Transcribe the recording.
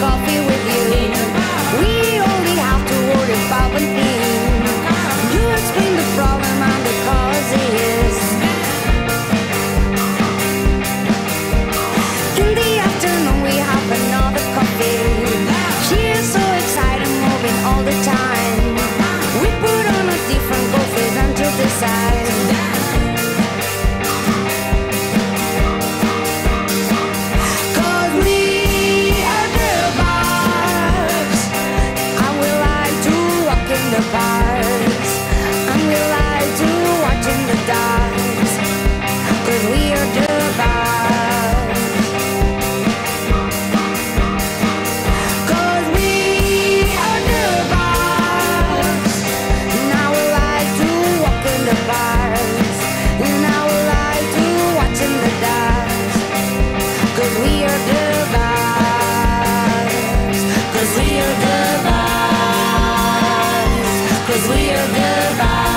coffee with you. Cause we are the.